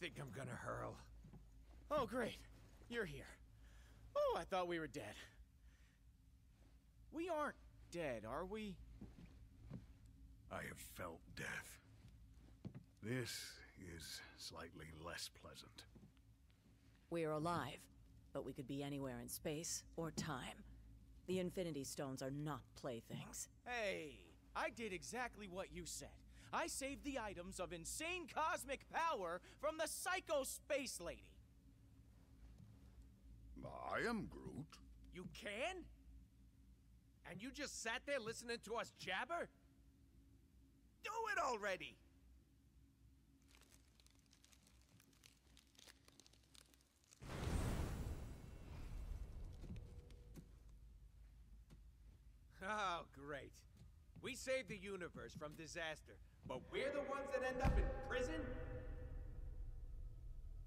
think I'm gonna hurl. Oh, great. You're here. Oh, I thought we were dead. We aren't dead, are we? I have felt death. This is slightly less pleasant. We're alive, but we could be anywhere in space or time. The Infinity Stones are not playthings. Hey, I did exactly what you said. I saved the items of insane cosmic power from the Psycho Space Lady. I am Groot. You can? And you just sat there listening to us jabber? Do it already! Oh, great. We saved the universe from disaster, but we're the ones that end up in prison?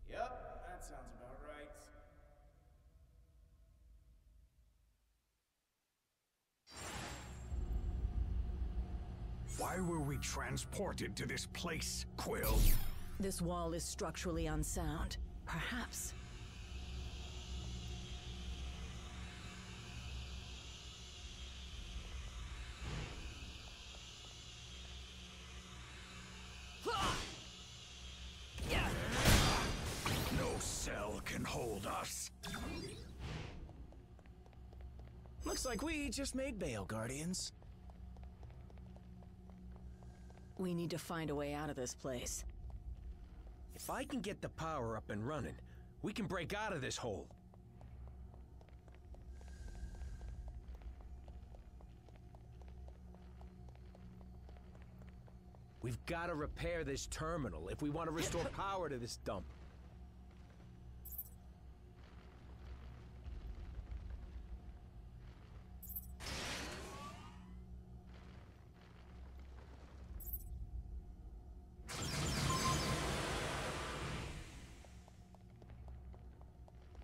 Yep, that sounds about right. Why were we transported to this place, Quill? This wall is structurally unsound. Perhaps. Like we just made bail, Guardians. We need to find a way out of this place. If I can get the power up and running, we can break out of this hole. We've got to repair this terminal if we want to restore power to this dump.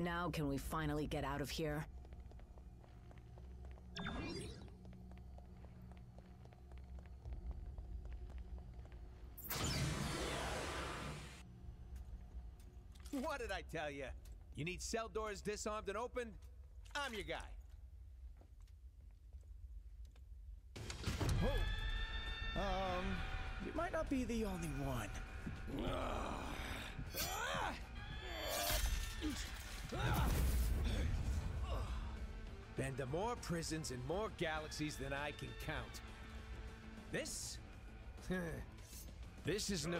Now can we finally get out of here? What did I tell you? You need cell doors disarmed and opened? I'm your guy. Um, you might not be the only one. Been to more prisons and more galaxies than I can count. This? this is new.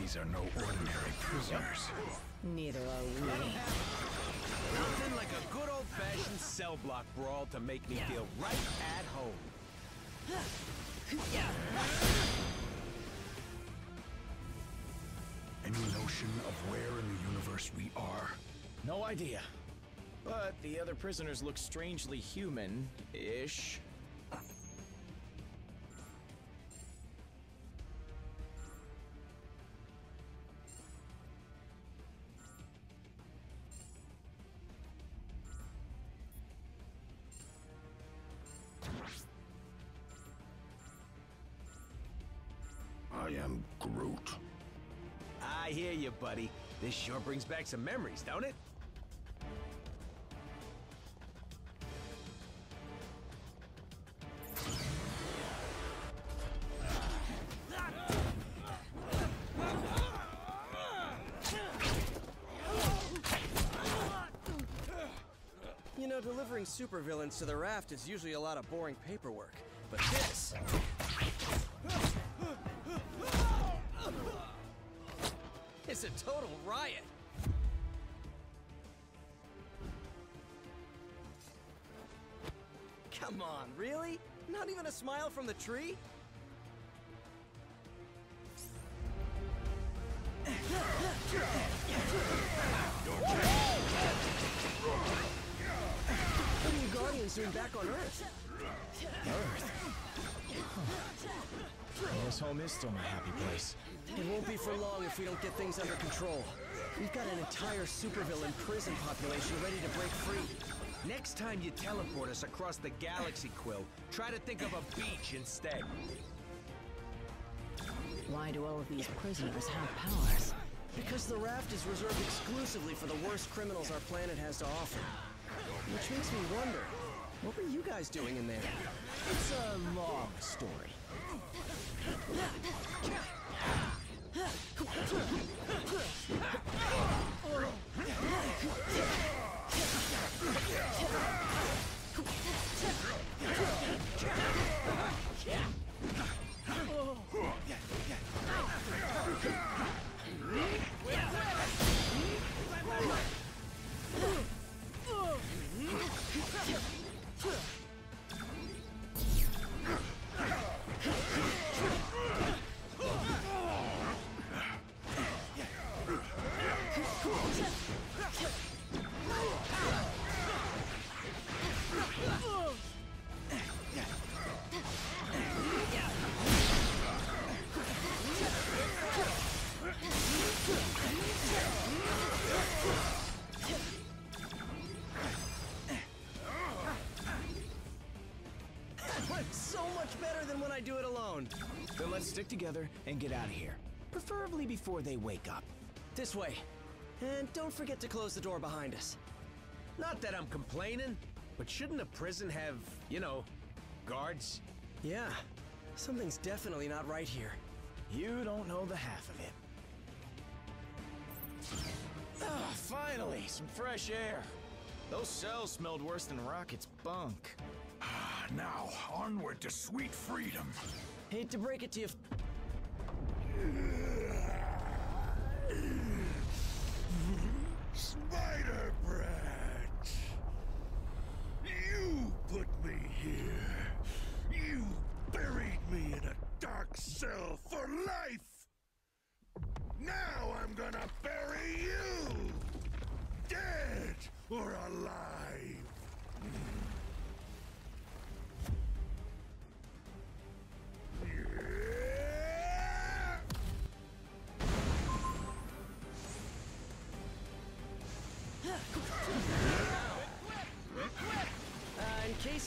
These are no ordinary prisoners. Neither are we. Nothing like a good old-fashioned cell block brawl to make me feel right at home. Any notion of where in the universe we are? No idea. But the other prisoners look strangely human-ish. I hear you, buddy. This sure brings back some memories, don't it? You know, delivering supervillains to the raft is usually a lot of boring paperwork. But this... total riot. Come on, really? Not even a smile from the tree? What are you Guardians doing back on Earth? Earth. I guess home is still my happy place. It won't be for long if we don't get things under control. We've got an entire supervillain prison population ready to break free. Next time you teleport us across the galaxy, Quill, try to think of a beach instead. Why do all of these prisoners have powers? Because the raft is reserved exclusively for the worst criminals our planet has to offer. Which makes me wonder, what were you guys doing in there? It's a long story. Yeah! I do it alone. Then let's stick together and get out of here. Preferably before they wake up. This way. And don't forget to close the door behind us. Not that I'm complaining, but shouldn't a prison have, you know, guards? Yeah, something's definitely not right here. You don't know the half of it. Ah, finally, some fresh air. Those cells smelled worse than Rocket's bunk. Now, onward to sweet freedom. Hate to break it to you. Spider Brat! You put me here. You buried me in a dark cell for life! Now I'm gonna bury you! Dead or alive!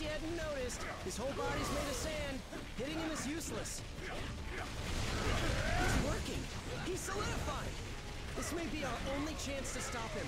Hadn't noticed, his whole body's made of sand. Hitting him is useless. It's working. He's solidified. This may be our only chance to stop him.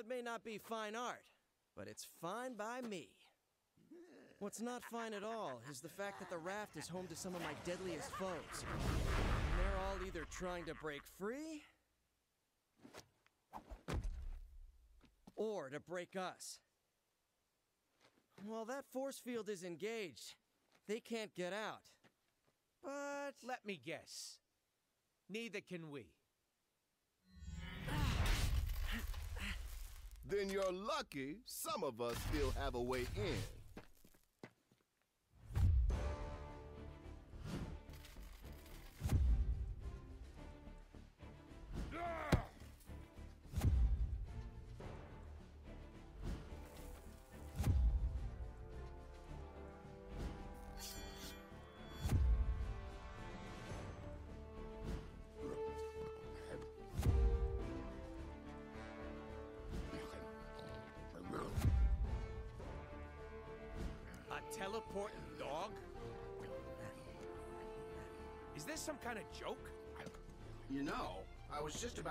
It may not be fine art, but it's fine by me. What's not fine at all is the fact that the raft is home to some of my deadliest foes. And they're all either trying to break free or to break us. While that force field is engaged, they can't get out. But Let me guess. Neither can we. Then you're lucky some of us still have a way in.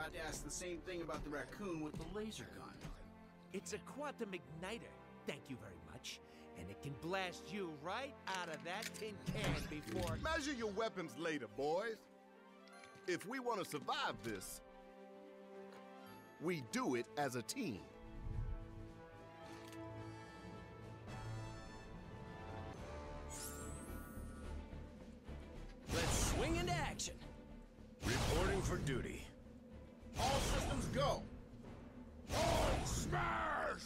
About to ask the same thing about the raccoon with the laser gun. It's a quantum igniter. Thank you very much. And it can blast you right out of that tin can before. Measure your weapons later, boys. If we want to survive this, we do it as a team. let's swing into action. Reporting for duty. All systems go! On smash!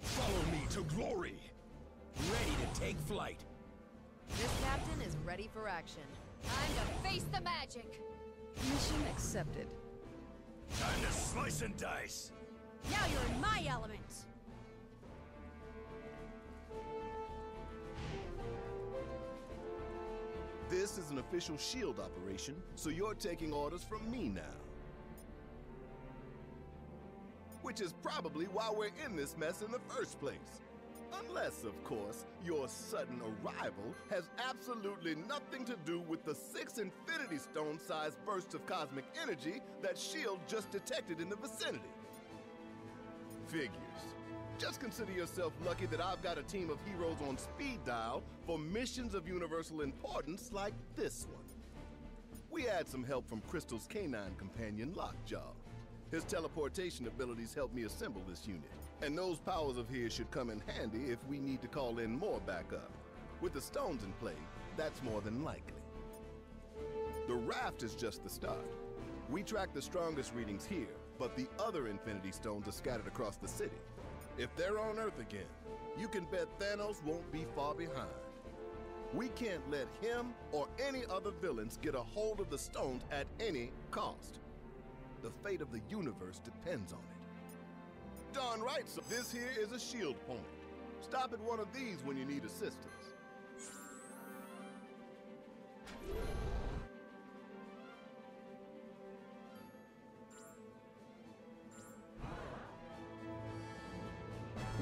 Follow me to glory. Ready to take flight. This captain is ready for action. Time to face the magic. Mission accepted. Time to slice and dice. Now you're in my element. This is an official SHIELD operation, so you're taking orders from me now. Which is probably why we're in this mess in the first place. Unless, of course, your sudden arrival has absolutely nothing to do with the six Infinity Stone sized bursts of cosmic energy that S.H.I.E.L.D. just detected in the vicinity. Figures. Just consider yourself lucky that I've got a team of heroes on speed dial for missions of universal importance like this one. We had some help from Crystal's canine companion, Lockjaw. His teleportation abilities helped me assemble this unit, and those powers of his should come in handy if we need to call in more backup. With the stones in play, that's more than likely. The raft is just the start. We track the strongest readings here, but the other Infinity Stones are scattered across the city. If they're on Earth again, you can bet Thanos won't be far behind. We can't let him or any other villains get a hold of the stones at any cost. The fate of the universe depends on it. Darn right, so this here is a shield point. Stop at one of these when you need assistance.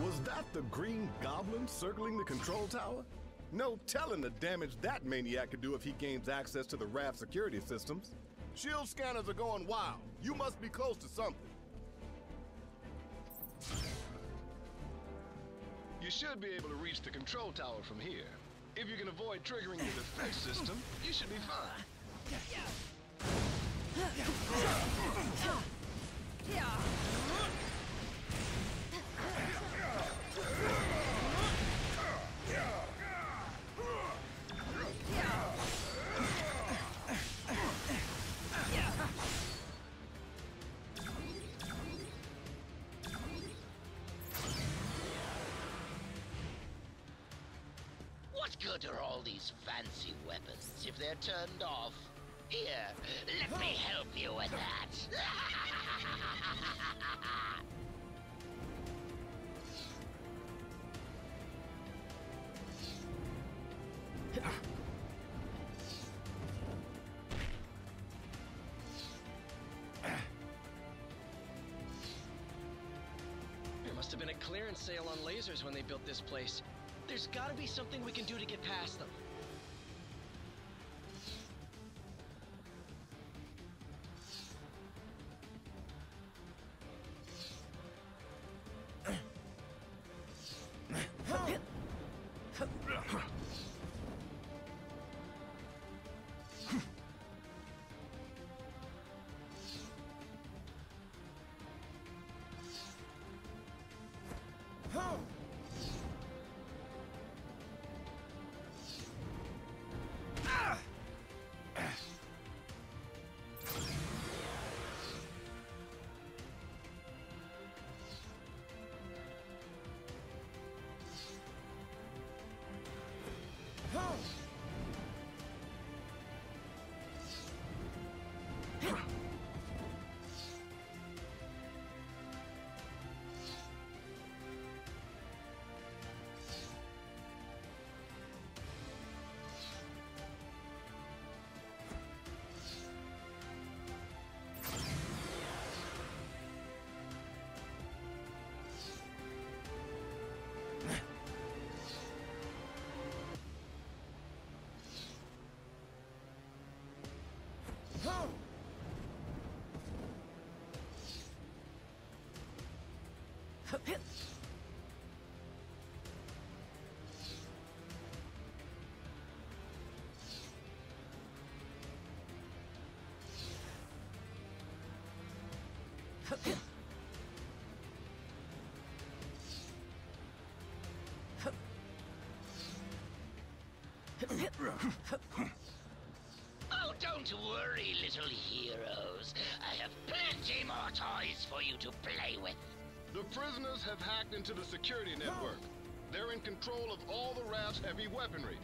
Was that the Green Goblin circling the control tower? No telling the damage that maniac could do if he gains access to the raft security systems. Shield scanners are going wild. You must be close to something. You should be able to reach the control tower from here. If you can avoid triggering the defense system, you should be fine. What good are all these fancy weapons if they're turned off? Here, let me help you with that. There must have been a clearance sale on lasers when they built this place. There's gotta be something we can do to get past them. Oh, don't worry, little heroes. I have plenty more toys for you to play with. The prisoners have hacked into the security network. They're in control of all the raft's heavy weaponry.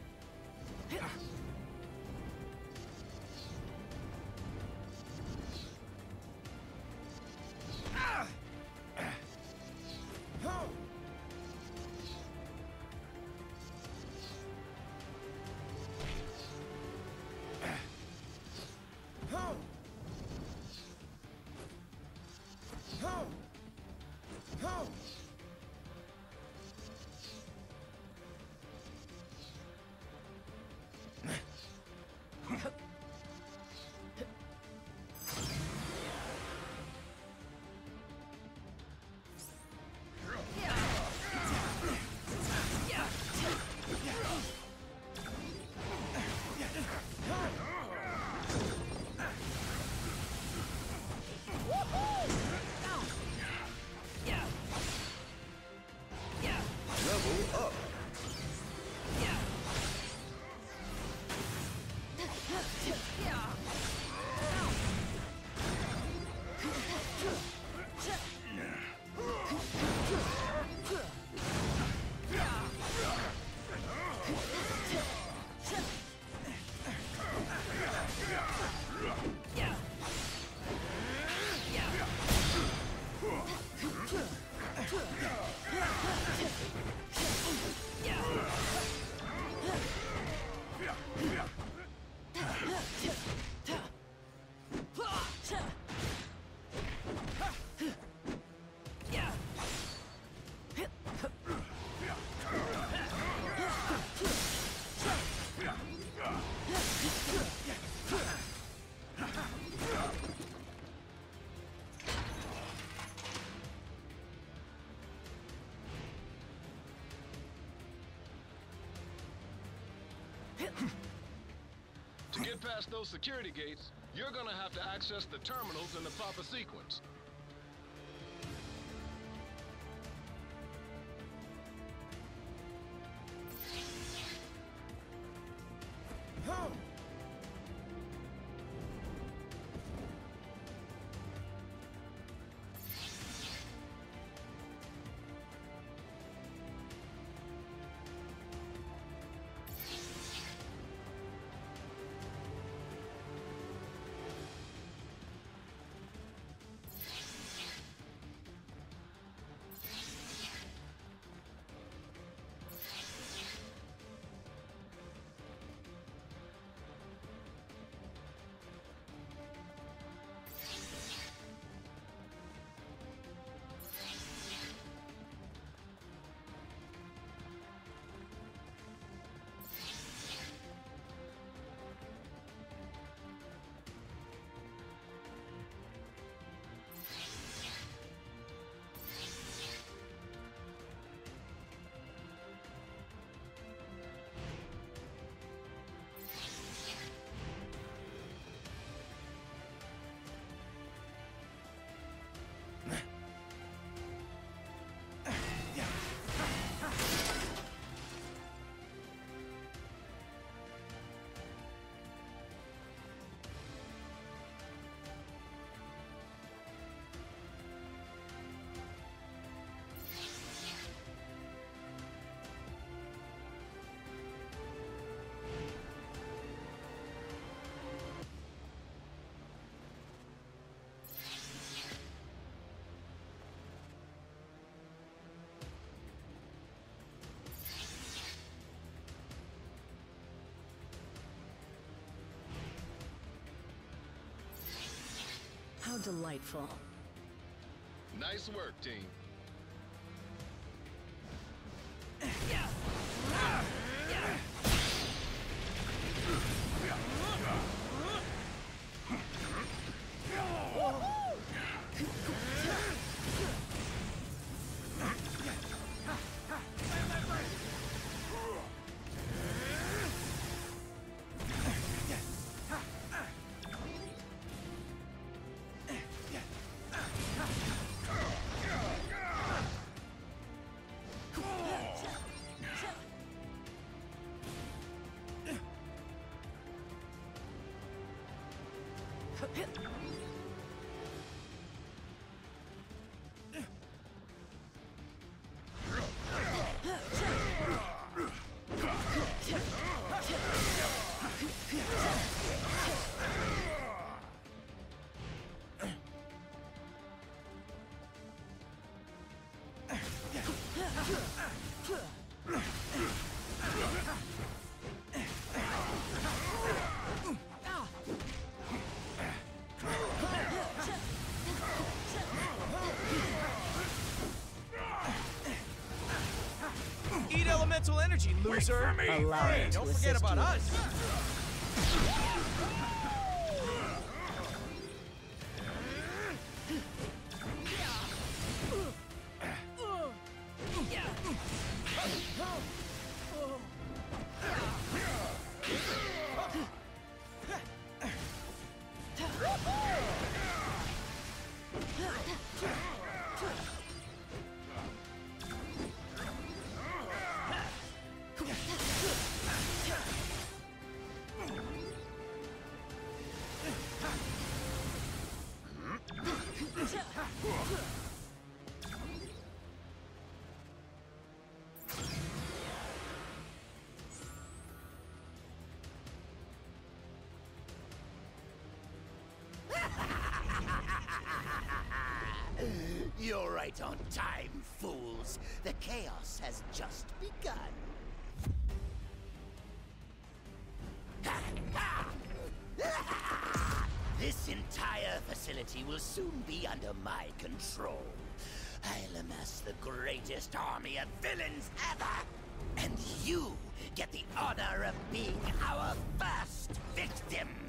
Past those security gates, you're gonna have to access the terminals in the proper sequence. Delightful. Nice work, team. Energy, loser! Allow me Hey, to don't forget about us! You're right on time, fools. The chaos has just begun. This entire facility will soon be under my control. I'll amass the greatest army of villains ever! And you get the honor of being our first victims!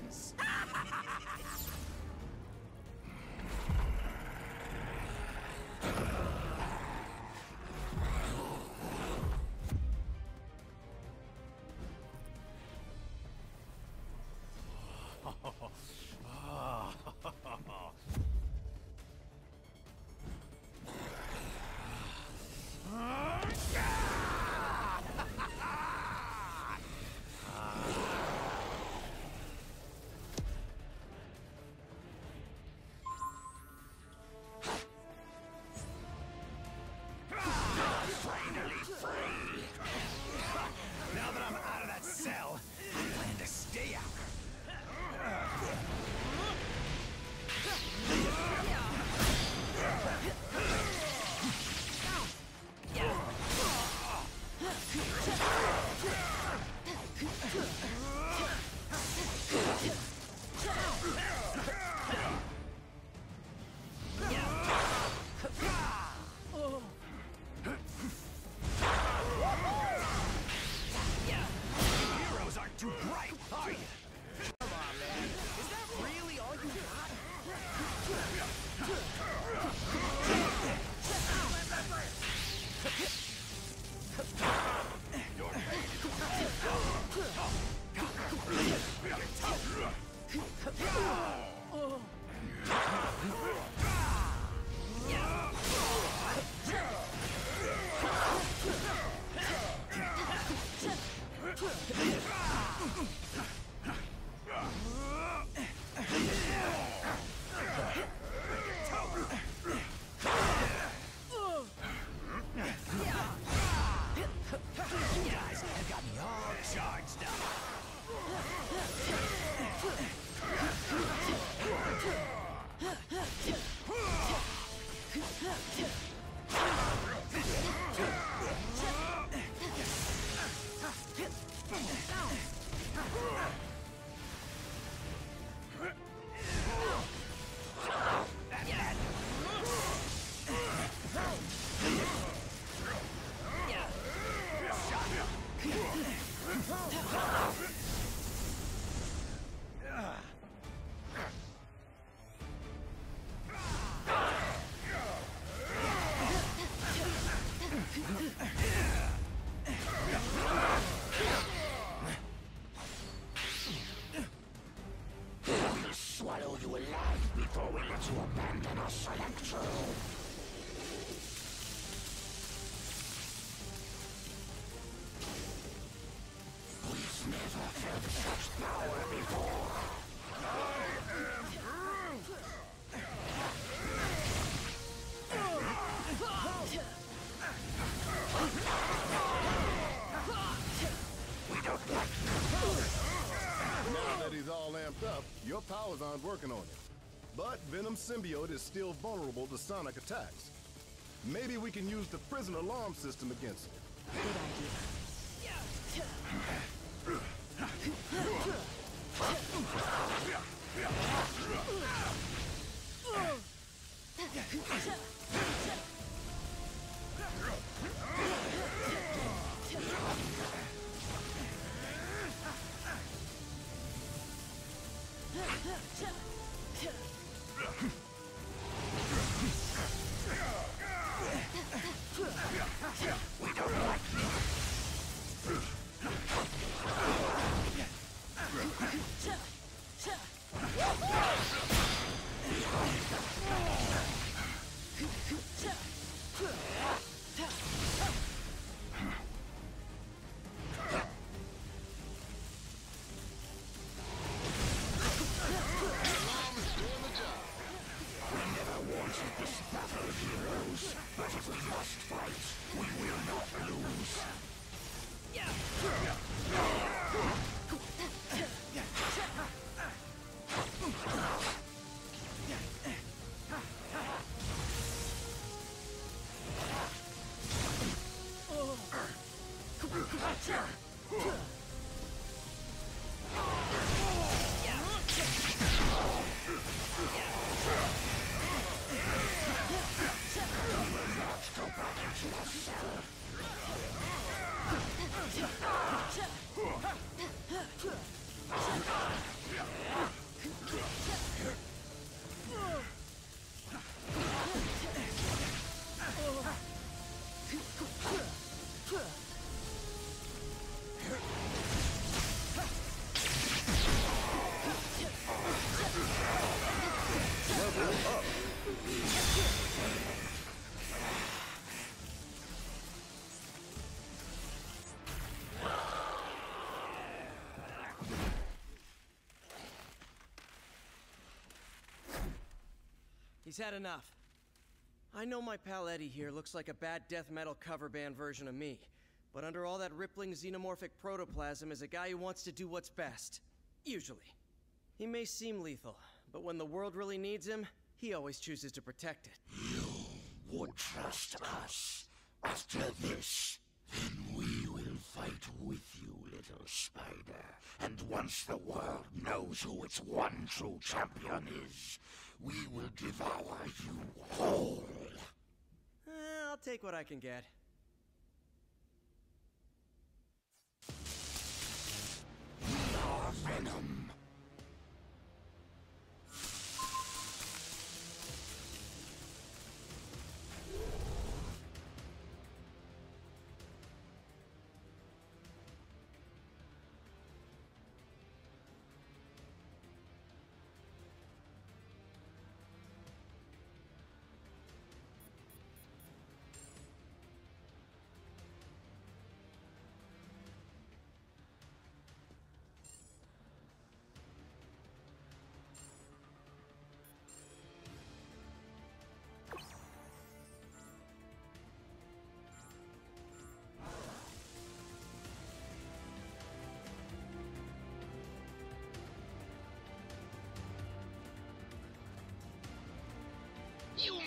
All amped up, your powers aren't working on it. But Venom Symbiote is still vulnerable to sonic attacks. Maybe we can use the prison alarm system against him. We Ha! He's had enough. I know my pal Eddie here looks like a bad death metal cover band version of me, but under all that rippling xenomorphic protoplasm is a guy who wants to do what's best. Usually. He may seem lethal, but when the world really needs him, he always chooses to protect it. You would trust us. After this, then we will fight with you, little spider. And once the world knows who its one true champion is, we will devour you whole. Eh, I'll take what I can get. We are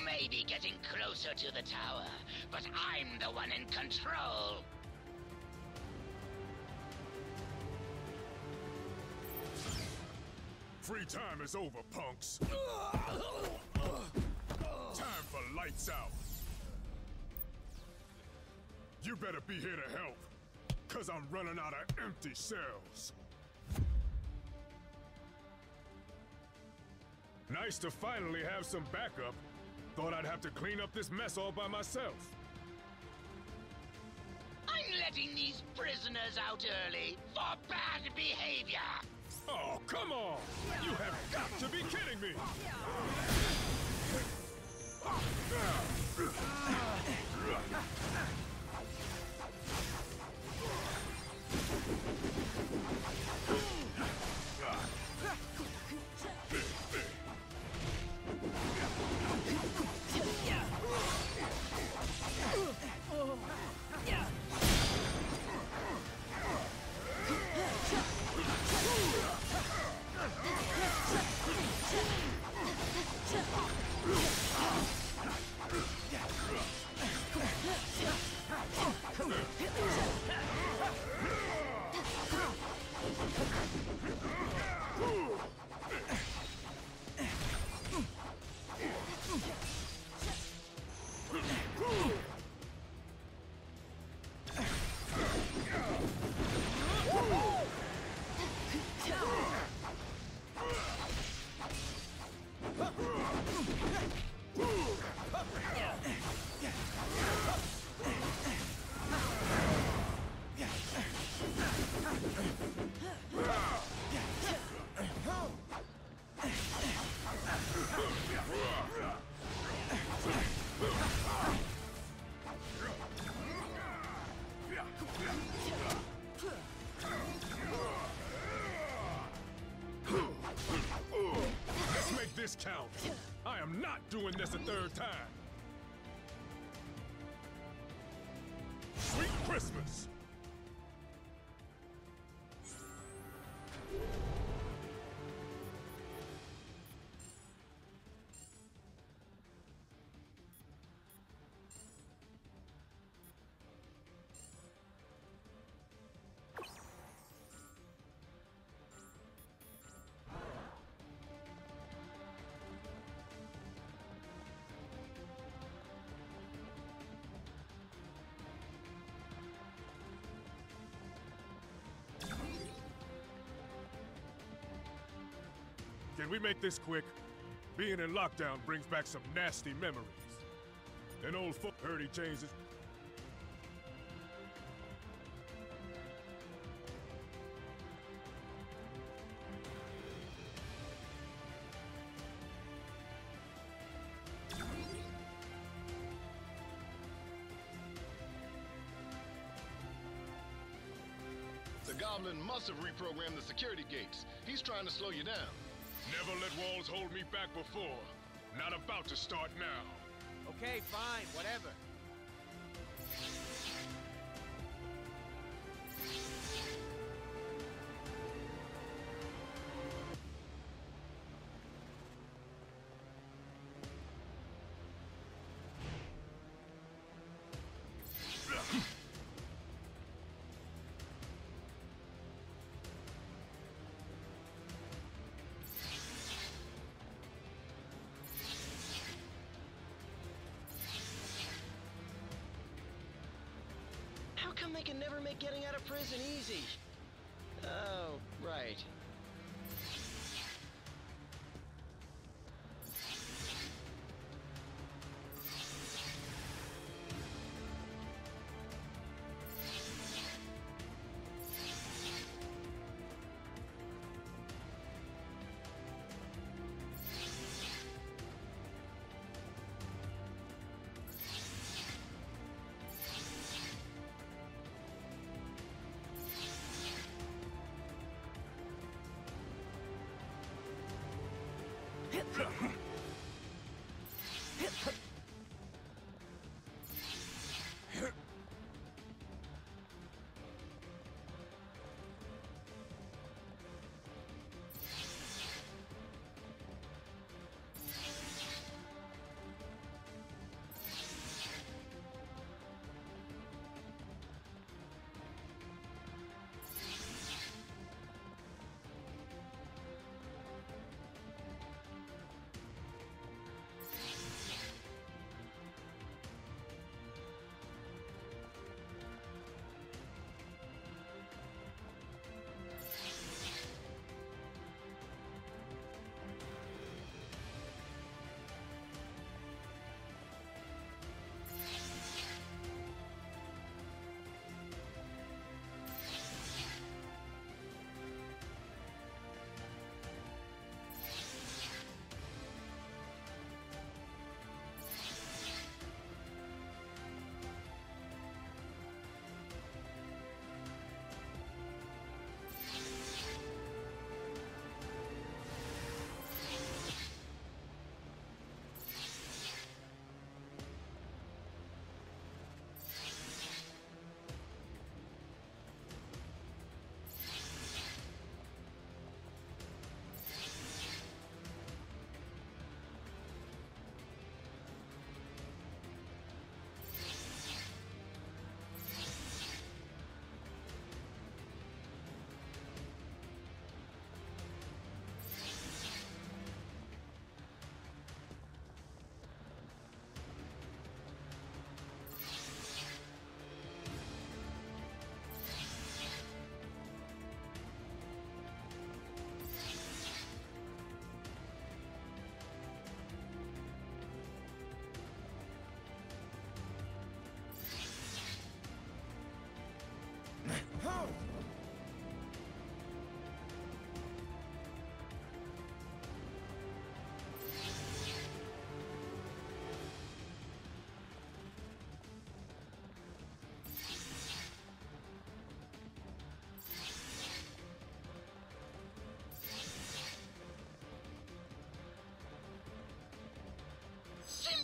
may be getting closer to the tower, but I'm the one in control. Free time is over, punks. Time for lights out. You better be here to help, cause I'm running out of empty cells. Nice to finally have some backup. Thought I'd have to clean up this mess all by myself. I'm letting these prisoners out early for bad behavior. Oh, come on! You have got to be kidding me! Let's count. I am not doing this a third time. Can we make this quick? Being in lockdown brings back some nasty memories. An old folk heard he changed. The Goblin must have reprogrammed the security gates. He's trying to slow you down. Never let walls hold me back before. Not about to start now. Okay, fine, whatever. Make getting out of prison easy? Oh, right.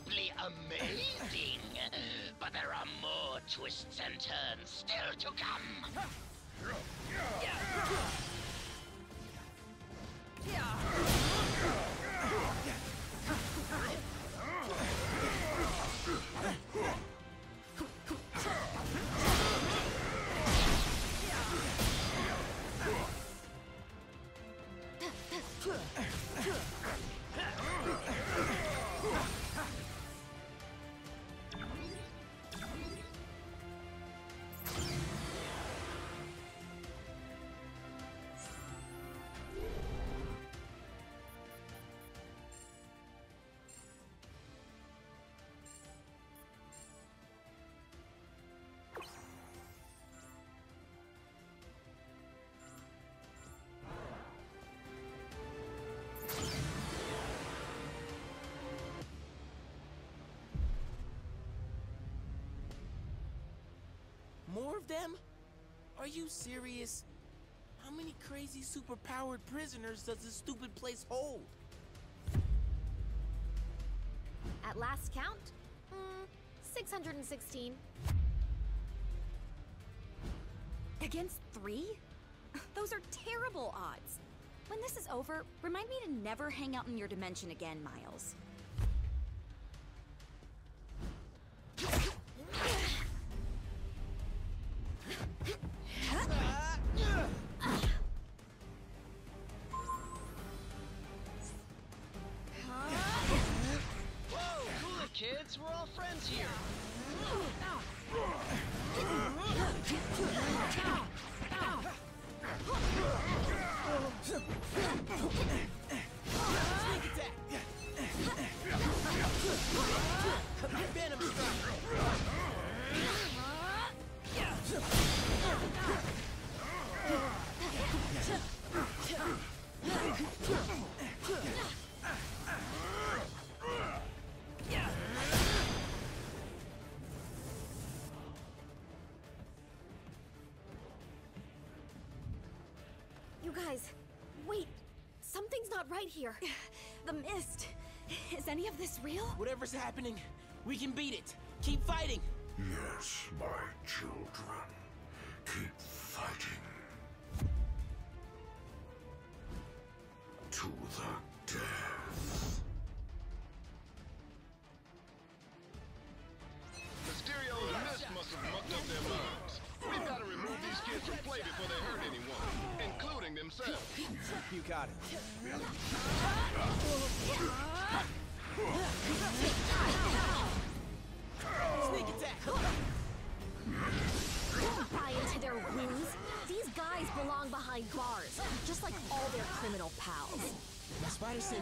Simply amazing. But there are more twists and turns still to come. More of them? Are you serious? How many crazy superpowered prisoners does this stupid place hold? At last count, hmm, 616. Against three? Those are terrible odds. When this is over, remind me to never hang out in your dimension again, Miles. Right here. The mist. Is any of this real? Whatever's happening, we can beat it. Keep fighting. Yes, my children.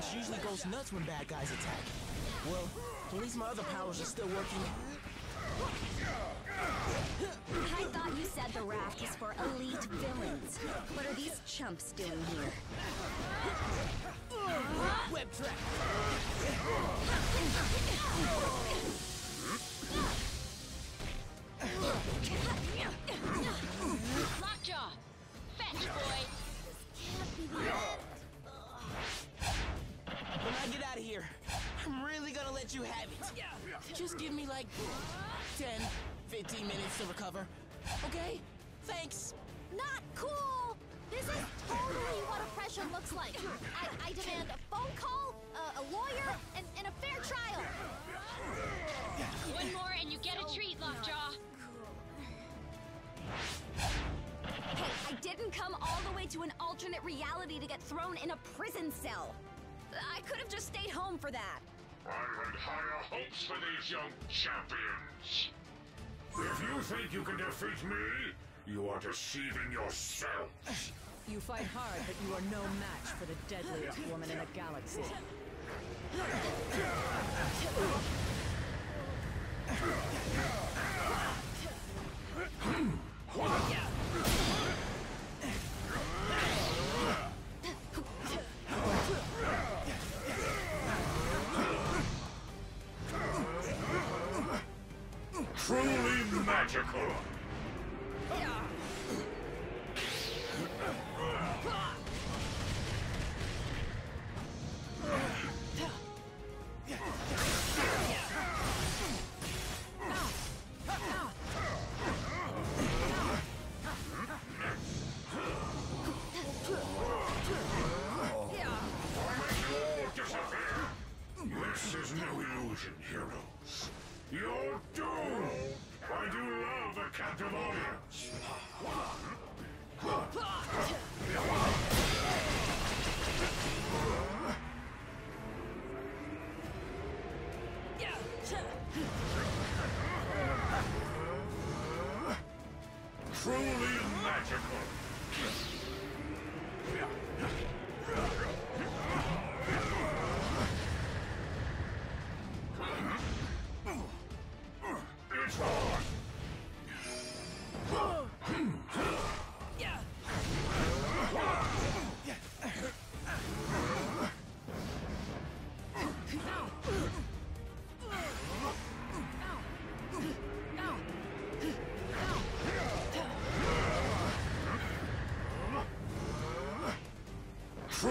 Spider sense usually goes nuts when bad guys attack. Well, at least my other powers are still working. I thought you said the raft is for elite villains. What are these chumps doing here? Web trap! Lockjaw! Fetch, boy! Of here, I'm really gonna let you have it. Just give me like 10, 15 minutes to recover. Okay? Thanks. Not cool! This is totally what oppression looks like. I, I demand a phone call, a, a lawyer, and, and a fair trial. One more and you get a treat, Lockjaw. Hey, I didn't come all the way to an alternate reality to get thrown in a prison cell. I could have just stayed home for that. I had higher hopes for these young champions. If you think you can defeat me, you are deceiving yourselves. You fight hard, but you are no match for the deadliest woman in the galaxy. Hmm. Truly magical.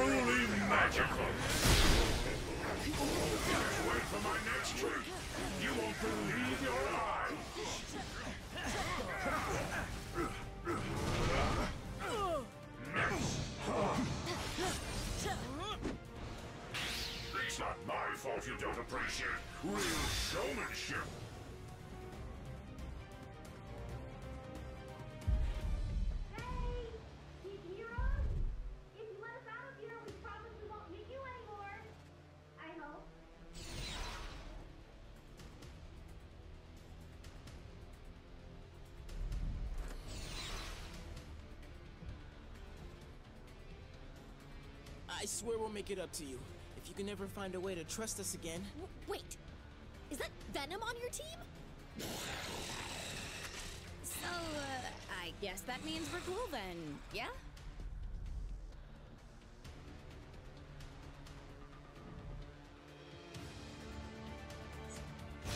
Truly magical. Wait for my next trick. You won't believe your eyes. It's not my fault you don't appreciate real showmanship. Swear we'll make it up to you. If you can ever find a way to trust us again. Wait, is that Venom on your team? So, uh, I guess that means we're cool then, yeah?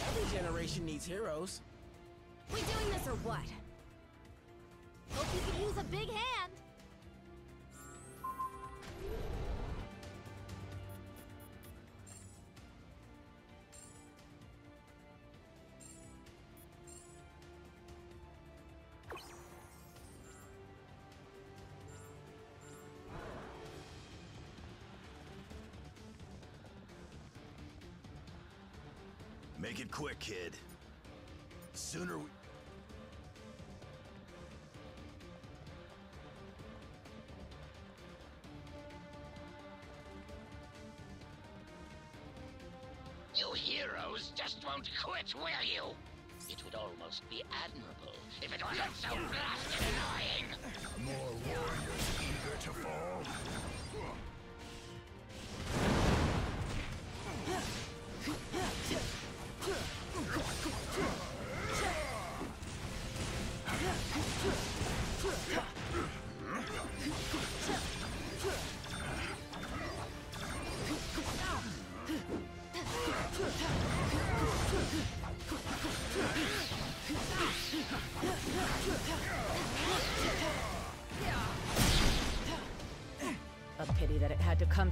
Every generation needs heroes. We doing this or what? Hope you could use a big hand. Make it quick, kid. Sooner we... You heroes just won't quit, will you? It would almost be admirable if it wasn't so blasted annoying. More warriors eager to fall.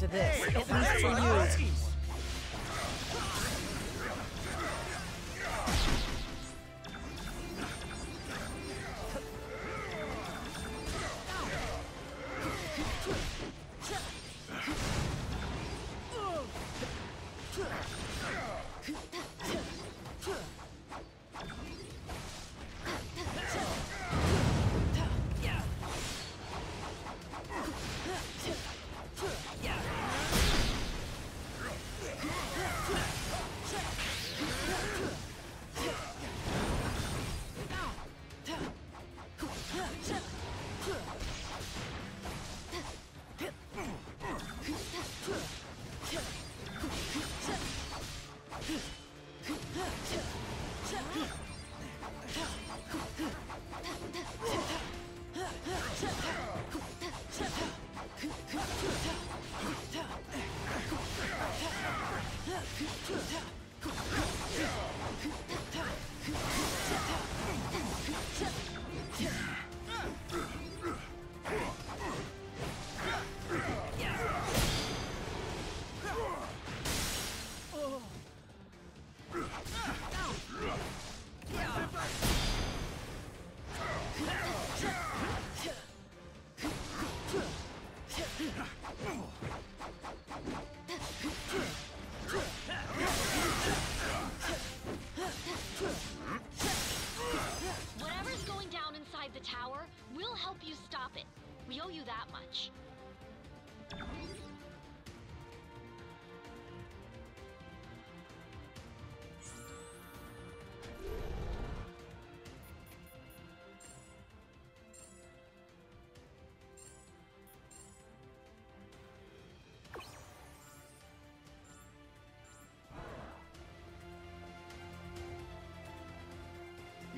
To this. At least for you.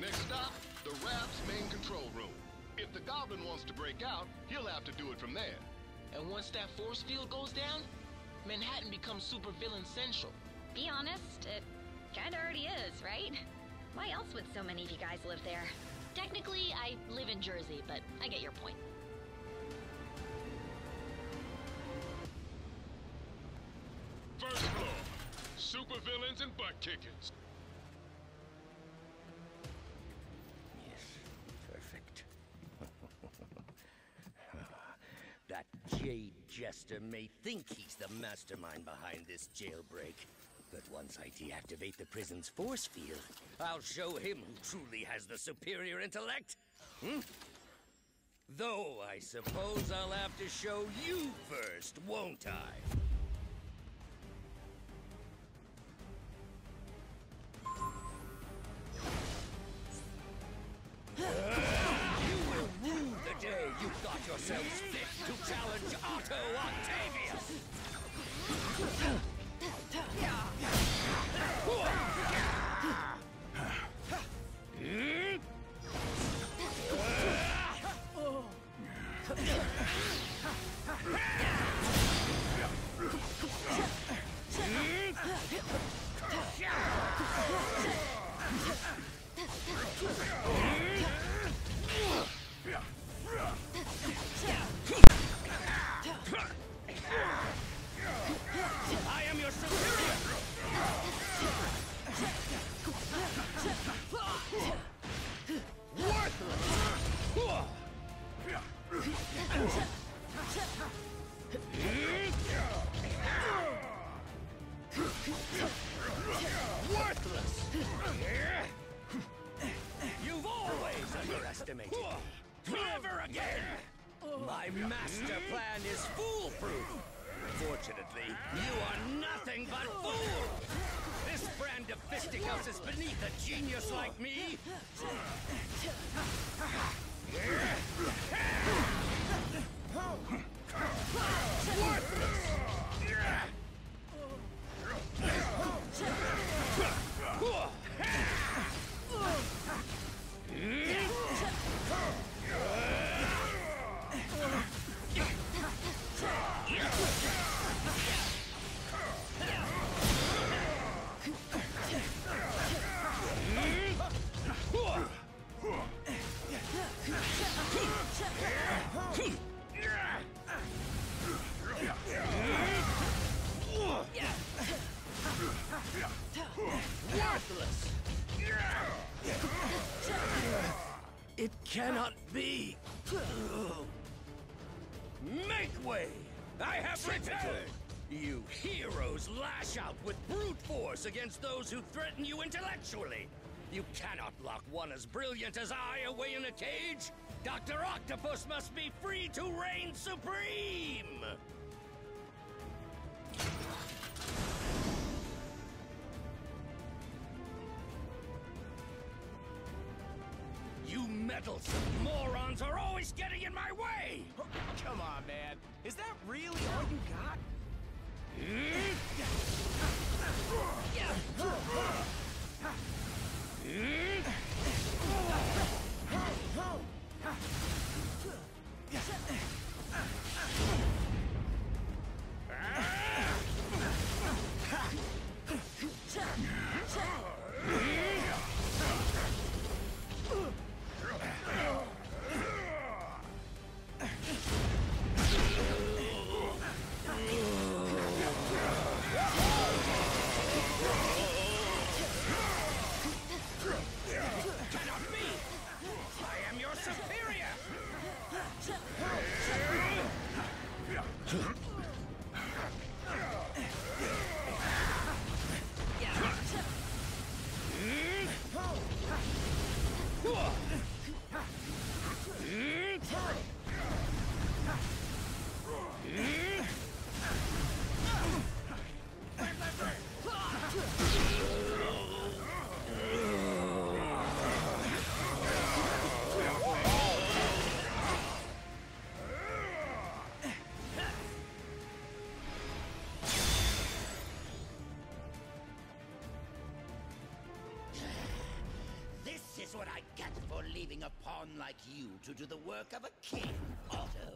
Next stop, the Raft's main control room. If the goblin wants to break out, he'll have to do it from there. And once that force field goes down, Manhattan becomes supervillain central. Be honest, it kinda already is, right? Why else would so many of you guys live there? Technically, I live in Jersey, but I get your point. First floor, supervillains and butt kickers. Jester may think he's the mastermind behind this jailbreak. But once I deactivate the prison's force field, I'll show him who truly has the superior intellect. Hmm? Though I suppose I'll have to show you first, won't I? I! You heroes lash out with brute force against those who threaten you intellectually! You cannot lock one as brilliant as I away in a cage! Dr. Octopus must be free to reign supreme! You meddlesome morons are always getting in my way! Come on, man. Is that really all you got? Cannot to do the work of a king, Otto.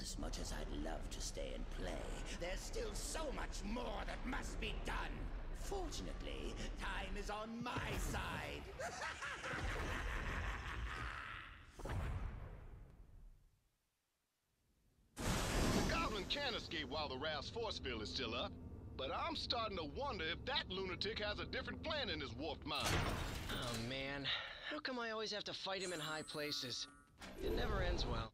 As much as I'd love to stay and play, there's still so much more that must be done. Fortunately, time is on my side. the Goblin can't escape while the raft's force field is still up, but I'm starting to wonder if that lunatic has a different plan in his warped mind. Oh, man. How come I always have to fight him in high places? It never ends well.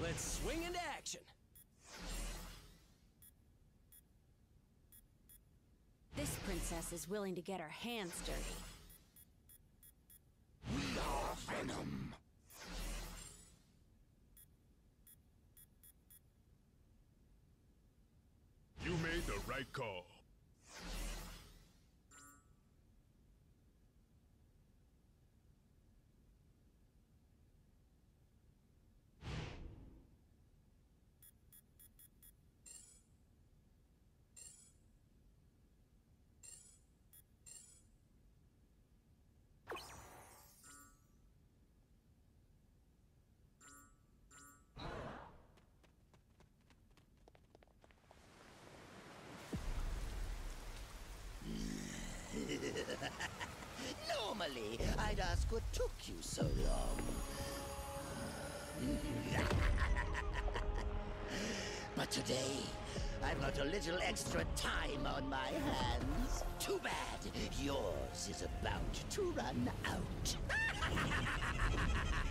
Let's swing into action. This princess is willing to get her hands dirty. We are Venom. You made the right call. what took you so long. but today, I've got a little extra time on my hands. Too bad yours is about to run out.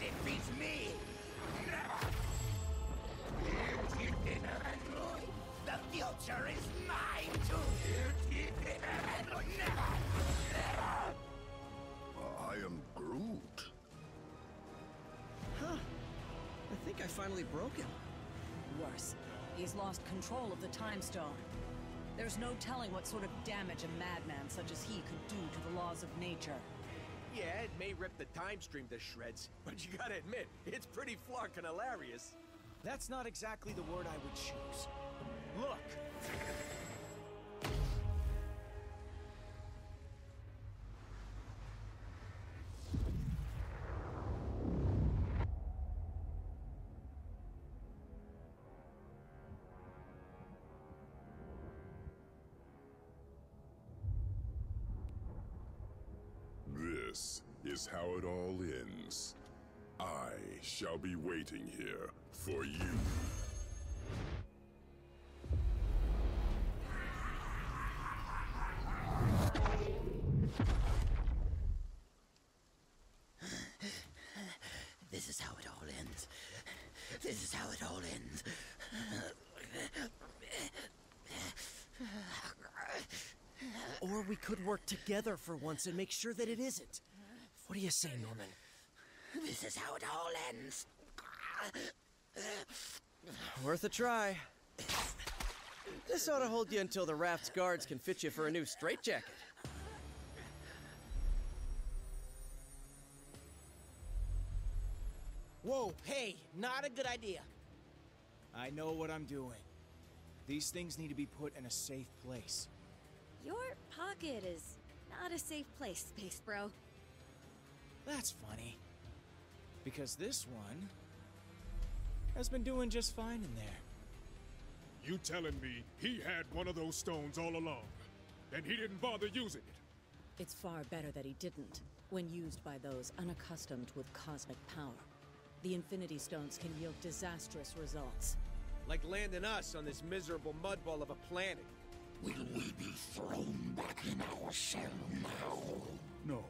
never defeat me. Never. The future is mine to never, never. I am Groot. Huh. I think I finally broke him. Worse, he's lost control of the Time Stone. There's no telling what sort of damage a madman such as he could do to the laws of nature. Yeah, it may rip the time stream to shreds, but you gotta admit, it's pretty flarkin' hilarious. That's not exactly the word I would choose. Look! Is how it all ends. I shall be waiting here for you. This is how it all ends. This is how it all ends. Or we could work together for once and make sure that it isn't. What do you say, Norman? This is how it all ends. Worth a try. This ought to hold you until the Raft's guards can fit you for a new straitjacket. Whoa, hey, not a good idea. I know what I'm doing. These things need to be put in a safe place. Your pocket is not a safe place, Space Bro. That's funny. Because this one has been doing just fine in there. You telling me he had one of those stones all along, and he didn't bother using it? It's far better that he didn't, when used by those unaccustomed with cosmic power. The Infinity Stones can yield disastrous results. Like landing us on this miserable mudball of a planet. Will we be thrown back in our cell now? No.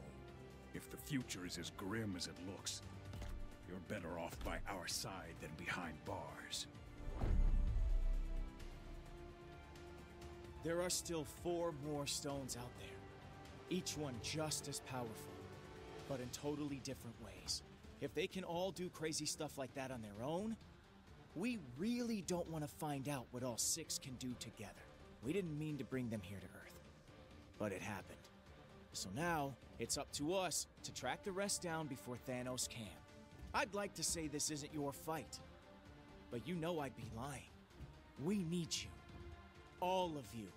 If the future is as grim as it looks, you're better off by our side than behind bars. There are still four more stones out there, each one just as powerful, but in totally different ways. If they can all do crazy stuff like that on their own, we really don't want to find out what all six can do together. We didn't mean to bring them here to Earth, but it happened. So now, it's up to us to track the rest down before Thanos can. I'd like to say this isn't your fight, but you know I'd be lying. We need you. All of you.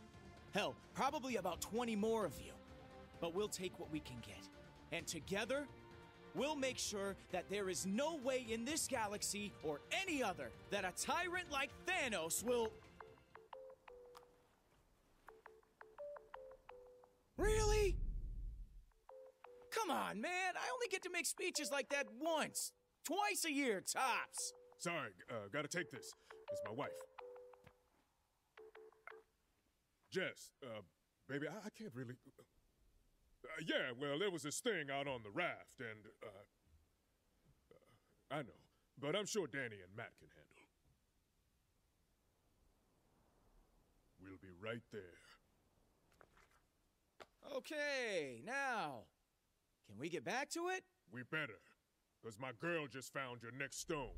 Hell, probably about 20 more of you. But we'll take what we can get. And together, we'll make sure that there is no way in this galaxy or any other that a tyrant like Thanos will. Really? Come on, man. I only get to make speeches like that once. Twice a year, tops. Sorry, uh, gotta take this. It's my wife. Jess, uh, baby, I, I can't really. Uh, yeah, well, there was this thing out on the Raft, and, uh, uh, I know, but I'm sure Danny and Matt can handle. We'll be right there. Okay, now, can we get back to it? We better. Because my girl just found your next stone.